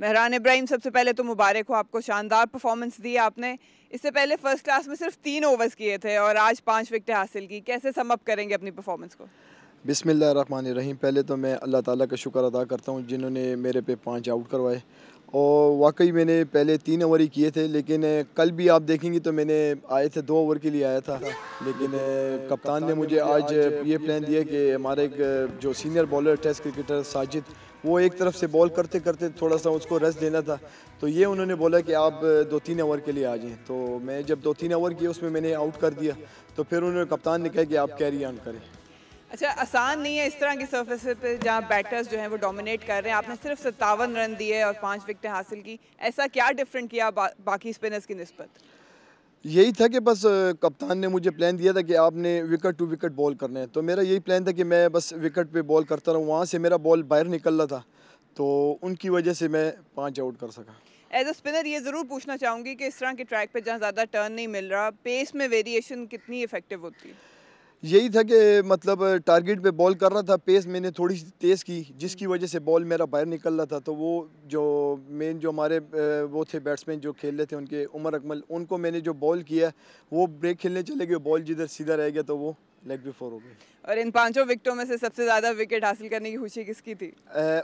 मेहरान इब्राहिम, सबसे पहले तो मुबारक हो, आपको शानदार परफॉर्मेंस दी आपने। इससे पहले फ़र्स्ट क्लास में सिर्फ़ तीन ओवर्स किए थे और आज पाँच विकटें हासिल की। कैसे सम अप करेंगे अपनी परफॉर्मेंस को? बिसमीम पहले तो मैं अल्लाह ताला का शुक्र अदा करता हूँ, जिन्होंने मेरे पे पाँच आउट करवाए। और वाकई मैंने पहले तीन ओवर ही किए थे, लेकिन कल भी आप देखेंगे तो मैंने आए थे, दो ओवर के लिए आया था। लेकिन कप्तान ने मुझे आज ये प्लान दिया कि हमारे एक, जो senior bowler, test cricketer Sajid, वो एक तरफ़ से बॉल करते करते थोड़ा सा उसको रेस्ट देना था। तो ये उन्होंने बोला कि आप दो तीन ओवर के लिए आ जाएँ। तो मैं जब दो तीन ओवर किए, उसमें मैंने आउट कर दिया। तो फिर उन्होंने कप्तान ने कहा कि आप कैरी ऑन करें। अच्छा आसान नहीं है इस तरह की सरफेस पे जहाँ बैटर्स जो हैं वो डोमिनेट कर रहे हैं? आपने सिर्फ़ सत्तावन रन दिए और पाँच विकेटें हासिल की। ऐसा क्या डिफरेंट किया बा, बाकी स्पिनर्स की नस्बत? यही था कि बस कप्तान ने मुझे प्लान दिया था कि आपने विकेट टू विकेट बॉल करने हैं। तो मेरा यही प्लान था कि मैं बस विकेट पे बॉल करता रहूँ। वहाँ से मेरा बॉल बाहर निकल रहा था। तो उनकी वजह से मैं पाँच आउट कर सका। एज अ स्पिनर ये ज़रूर पूछना चाहूँगी कि इस तरह के ट्रैक पे जहाँ ज़्यादा टर्न नहीं मिल रहा पेस में वेरिएशन कितनी इफ़ेक्टिव होती है? यही था कि मतलब टारगेट पे बॉल कर रहा था पेस मैंने थोड़ी सी तेज़ की जिसकी वजह से बॉल मेरा बाहर निकल रहा था। तो वो जो मेन जो हमारे वो थे बैट्समैन जो खेल रहे थे उनके उमर अकमल उनको मैंने जो बॉल किया वो ब्रेक खेलने चले गए बॉल जिधर सीधा रह गया तो वो लेग भी फोर हो गई और इन पाँचों विकेटों में से सबसे ज़्यादा विकेट हासिल करने की खुशी किसकी थी?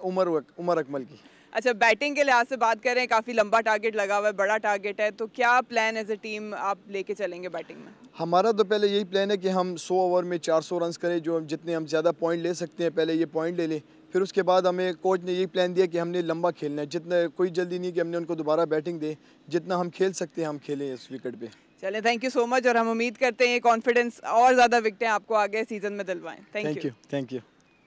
उमर उमर अकमल की। अच्छा बैटिंग के लिहाज से बात करें काफ़ी लंबा टारगेट लगा हुआ है बड़ा टारगेट है तो क्या प्लान एज ए टीम आप लेके चलेंगे बैटिंग में? हमारा तो पहले यही प्लान है कि हम 100 ओवर में 400 रन करें जो जितने हम ज़्यादा पॉइंट ले सकते हैं पहले ये पॉइंट ले लें। फिर उसके बाद हमें कोच ने यही प्लान दिया कि हमने लंबा खेलना है। जितना कोई जल्दी नहीं कि हमने उनको दोबारा बैटिंग दे। जितना हम खेल सकते हैं हम खेलें इस विकेट पे। चलें थैंक यू सो मच और हम उम्मीद करते हैं ये कॉन्फिडेंस और ज़्यादा विकटें आपको आगे सीज़न में दिलवाएँ। Thank you thank you